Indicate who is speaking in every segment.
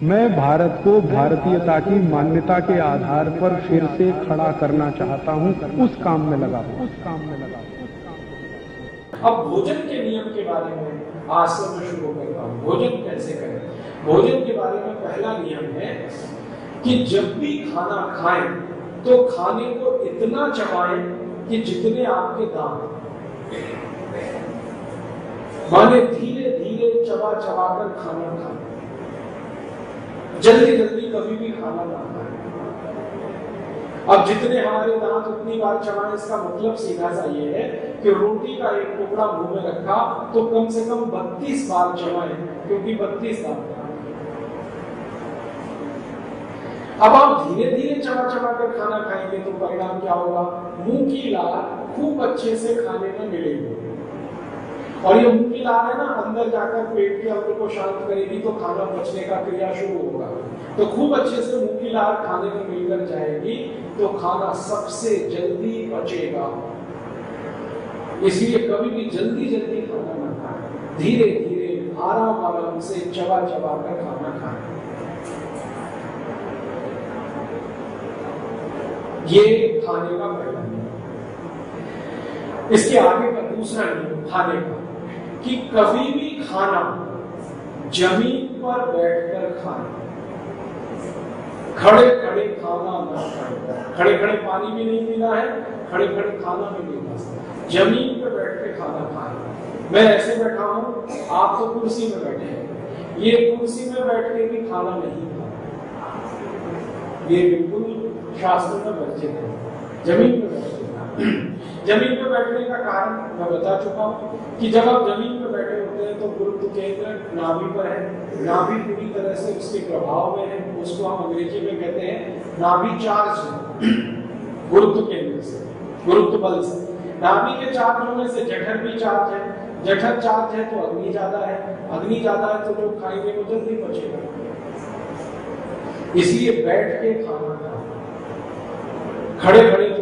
Speaker 1: मैं भारत को भारतीयता की मान्यता के आधार पर फिर से खड़ा करना चाहता हूँ। उस काम में लगा उस काम में लगा
Speaker 2: अब भोजन के नियम के बारे में आज से मैं शुरू करता हूँ। भोजन कैसे करें? भोजन के बारे में पहला नियम है कि जब भी खाना खाएँ तो खाने को इतना चबाएँ कि जितने आपके दांत माने धीरे धीरे चबा चबा कर खाना खाएँ। जल्दी जल्दी कभी भी खाना ना अब जितने हमारे दांत उतनी बार चबाएँ, इसका मतलब सीधा सा ये है कि रोटी का एक टुकड़ा मुँह में रखा तो कम से कम 32 बार चबाएँ, क्योंकि 32 दांत अब आप धीरे धीरे चबा चबा कर खाना खाएँगे तो परिणाम क्या होगा? मुँह की लाल खूब अच्छे से खाने में मिलेगी। और ये मुँह की लार है ना, अंदर जाकर पेट के अंदर को शांत करेगी तो खाना बचने का क्रिया शुरू होगा। तो खूब अच्छे से मुँह की लार खाने में मिलकर जाएगी तो खाना सबसे जल्दी बचेगा इसलिए कभी भी जल्दी जल्दी खाना ना खाएँ। धीरे धीरे आराम आराम से चबा चबा कर खाना खाए। ये खाने का पहला इसके आगे का दूसरा नियम, खाने का। कि कभी भी खाना ज़मीन पर बैठकर खाना। खड़े खड़े खाना ना खड़े खड़े पानी भी नहीं पीना है, खड़े खड़े खाना भी नहीं सकते। ज़मीन पर बैठ के खाना खाए। मैं ऐसे बैठा हूँ, आप तो कुर्सी में बैठे हैं। ये कुर्सी में बैठ के भी खाना नहीं खा ये बिल्कुल शास्त्र में वर्जित है। ज़मीन पे बैठे ज़मीन पर बैठने का कारण मैं बता चुका हूँ कि जब आप ज़मीन पे बैठे होते हैं तो गुरुत्व केंद्र नाभि पर है। नाभि पूरी तरह से उसके प्रभाव में है। उसको हम अंग्रेज़ी में कहते हैं नाभि चार्ज। गुरुत्व केंद्र से, गुरुत्व बल से। नाभि के चार्ज होने से जठर भी चार्ज है। जठर चार्ज है तो अग्नि ज़्यादा है। अग्नि ज़्यादा है तो जो खाएँगे वो जल्दी पचेगा। इसलिए बैठ के खाना खड़े खड़े तो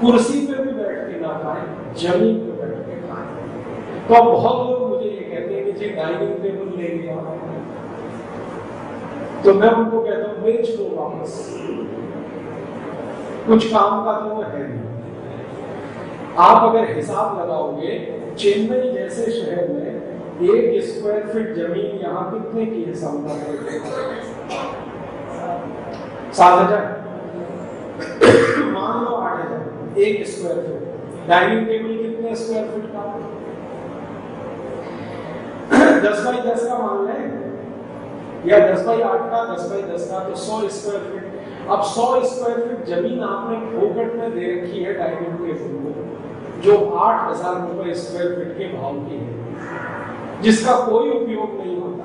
Speaker 2: कुर्सी पे भी बैठ के ना खाए, ज़मीन पे बैठ के खाए। तो बहुत लोग मुझे ये कहते हैं कि जी डाइनिंग टेबल ले लिया। तो मैं उनको कहता हूँ बेच दो वापस। कुछ काम का तो वो है नहीं। आप अगर हिसाब लगाओगे, चेन्नई जैसे शहर में एक स्क्वायर फीट ज़मीन यहाँ कितने की है सात हज़ार मान लो आठ हज़ार एक स्क्वायर फीट डाइनिंग टेबल कितने स्क्वायर फीट का? दस बाई दस का मान लें। या दस बाई आठ का, दस बाई दस का तो सौ स्क्वायर फीट अब सौ स्क्वायर फीट ज़मीन आपने फोकट में दे रखी है डाइनिंग टेबल को जो आठ हज़ार रुपए स्क्वायर फीट के भाव की है, जिसका कोई उपयोग नहीं होता।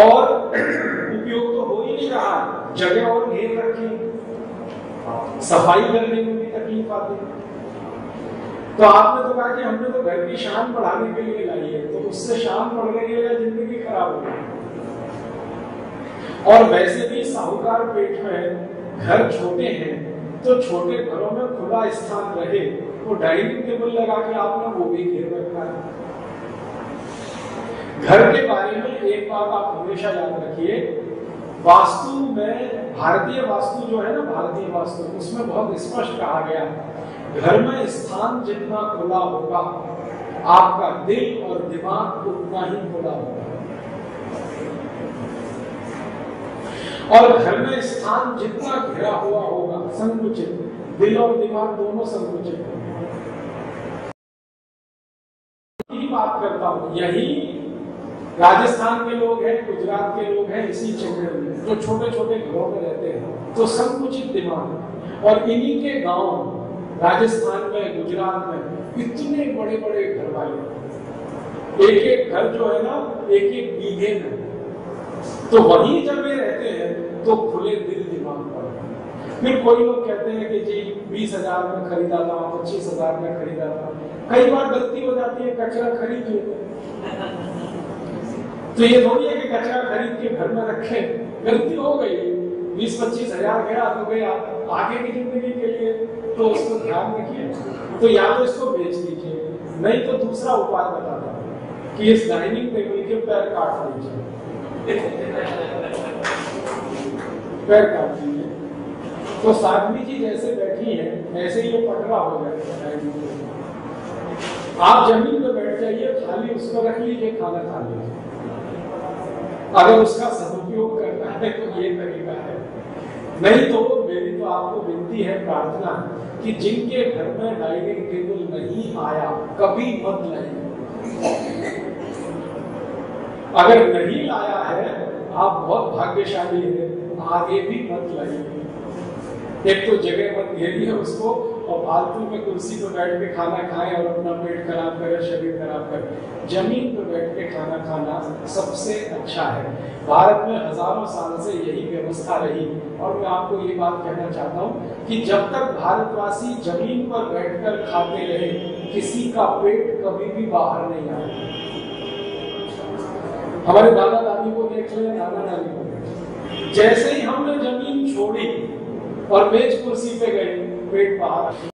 Speaker 2: और उपयोग तो हो ही नहीं रहा। जगह और घेर रखी। सफ़ाई करने में भी तकलीफ़ आती है। तो आपने तो कहा कि हमने तो घर की शान बढ़ाने के लिए लाई है तो उससे शान बढ़ गई है या ज़िंदगी खराब हो गई? और वैसे भी साहूकार पेट में घर छोटे हैं तो छोटे घरों में खुला स्थान रहे तो डाइनिंग टेबल लगा के आपने वो भी घेर रखा है। घर के बारे में एक बात आप हमेशा याद रखिए वास्तु में भारतीय वास्तु जो है ना, भारतीय वास्तु, उसमें बहुत स्पष्ट कहा गया घर में स्थान जितना खुला होगा, आपका दिल और दिमाग उतना ही खुला होगा। और घर में स्थान जितना घिरा हुआ होगा, संकुचित, दिल और दिमाग दोनों संकुचित होंगे। बात करता हूँ, यही राजस्थान के लोग हैं, गुजरात के लोग हैं, इसी क्षेत्र में। जो छोटे छोटे घरों में रहते हैं तो संकुचित दिमाग और इन्हीं के गाँव राजस्थान में, गुजरात में, इतने बड़े बड़े घर वाले एक एक घर जो है ना, एक एक बीघे में। तो वहीं जब ये रहते हैं तो खुले दिल दिमाग पर फिर कोई लोग कहते हैं कि जी, बीस हज़ार में खरीदा था, पच्चीस हज़ार में खरीदा था। कई बार गलती हो जाती है, कचरा खरीद लेते हैं। तो ये थोड़ी है कि कचरा खरीद के घर में रखे। गलती हो गई। बीस पच्चीस हज़ार गया तो गया। आगे की ज़िंदगी के लिए तो उसको ध्यान रखिए। तो या तो इसको बेच दीजिए। नहीं तो दूसरा उपाय बताता कि इस डाइनिंग टेबल के पैर काट लीजिए पैर काट लीजिए तो साध्वी जी जैसे बैठी है, ऐसे ही ये पटरा हो जाएगा आप ज़मीन पे बैठ जाइए खाली उसको रख लीजिए, खाना खा लीजिए। अगर उसका सदुपयोग करना है तो ये तरीका है। नहीं तो मेरी तो आपको विनती है, प्रार्थना कि जिनके घर में डाइनिंग टेबल नहीं आया, कभी मत लाइए। अगर नहीं लाया है, आप बहुत भाग्यशाली है, आगे भी मत लाइए। एक तो जगह मत घेरिए उसको और फालतू में कुर्सी पर बैठ के खाना खाएँ और अपना पेट खराब करे, शरीर खराब करे। ज़मीन पर बैठ के खाना खाना सबसे अच्छा है। भारत में हज़ारों साल से यही व्यवस्था रही। और मैं आपको ये बात कहना चाहता हूँ कि जब तक भारतवासी ज़मीन पर बैठकर खाते रहे, किसी का पेट कभी भी बाहर नहीं आया हमारे दादा दादी को देख ले, नाना नानी को जैसे ही हमने ज़मीन छोड़ी और मेज कुर्सी पे गए पेट बाहर